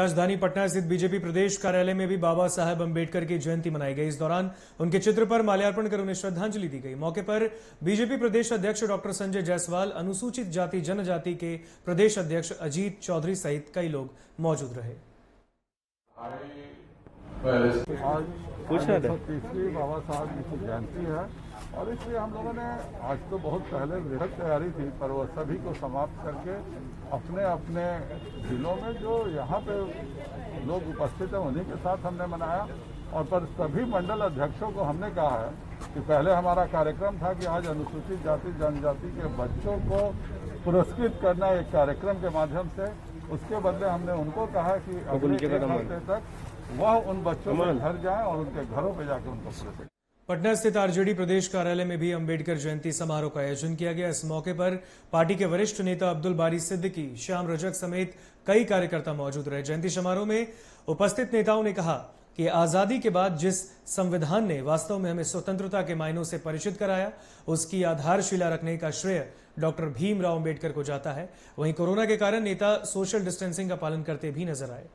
राजधानी पटना स्थित बीजेपी प्रदेश कार्यालय में भी बाबा साहेब अंबेडकर की जयंती मनाई गई। इस दौरान उनके चित्र पर माल्यार्पण कर उन्हें श्रद्धांजलि दी गई। मौके पर बीजेपी प्रदेश अध्यक्ष डॉक्टर संजय जायसवाल, अनुसूचित जाति, जनजाति के प्रदेश अध्यक्ष अजीत चौधरी सहित कई लोग मौजूद रहे। आज तीसरी बाबा साहब जी की जयंती है और इसलिए हम लोगों ने आज तो बहुत पहले वृहद तैयारी थी पर वो सभी को समाप्त करके अपने अपने जिलों में जो यहाँ पे लोग उपस्थित हैं उन्हीं के साथ हमने मनाया। और पर सभी मंडल अध्यक्षों को हमने कहा है कि पहले हमारा कार्यक्रम था कि आज अनुसूचित जाति जनजाति के बच्चों को पुरस्कृत करना एक कार्यक्रम के माध्यम से। उसके बदले हमने उनको कहा कि अगले एक हफ़्ते तक वह उन बच्चों के घर जाए और उनके घरों पे जाकर उनको पुरस्कृत पटना स्थित आरजेडी प्रदेश कार्यालय में भी अंबेडकर जयंती समारोह का आयोजन किया गया। इस मौके पर पार्टी के वरिष्ठ नेता अब्दुल बारी सिद्दीकी श्याम रजक समेत कई कार्यकर्ता मौजूद रहे। जयंती समारोह में उपस्थित नेताओं ने कहा कि आज़ादी के बाद जिस संविधान ने वास्तव में हमें स्वतंत्रता के मायनों से परिचित कराया उसकी आधारशिला रखने का श्रेय डॉक्टर भीमराव अंबेडकर को जाता है। वहीं कोरोना के कारण नेता सोशल डिस्टेंसिंग का पालन करते भी नज़र आए।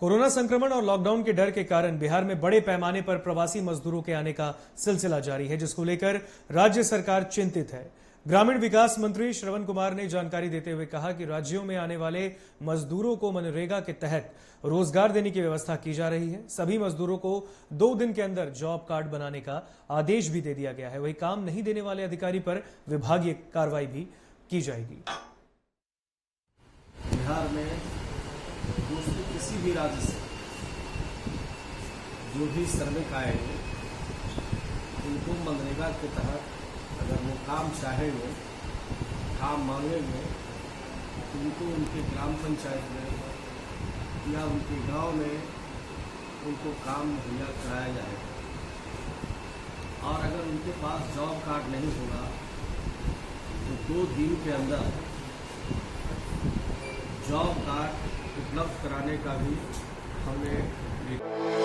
कोरोना संक्रमण और लॉकडाउन के डर के कारण बिहार में बड़े पैमाने पर प्रवासी मजदूरों के आने का सिलसिला जारी है, जिसको लेकर राज्य सरकार चिंतित है। ग्रामीण विकास मंत्री श्रवण कुमार ने जानकारी देते हुए कहा कि राज्यों में आने वाले मजदूरों को मनरेगा के तहत रोज़गार देने की व्यवस्था की जा रही है। सभी मजदूरों को दो दिन के अंदर जॉब कार्ड बनाने का आदेश भी दे दिया गया है। वही काम नहीं देने वाले अधिकारी पर विभागीय कार्रवाई भी की जाएगी। बिहार में दूसरे किसी भी राज्य से जो भी श्रमिक आएँगे उनको मनरेगा के तहत अगर वो काम चाहेंगे, काम मांगेंगे तो उनको उनके ग्राम पंचायत में या उनके गाँव में उनको काम मुहैया कराया जाएगा और अगर उनके पास जॉब कार्ड नहीं होगा तो दो दिन के अंदर जॉब कार्ड उपलब्ध कराने का भी हमने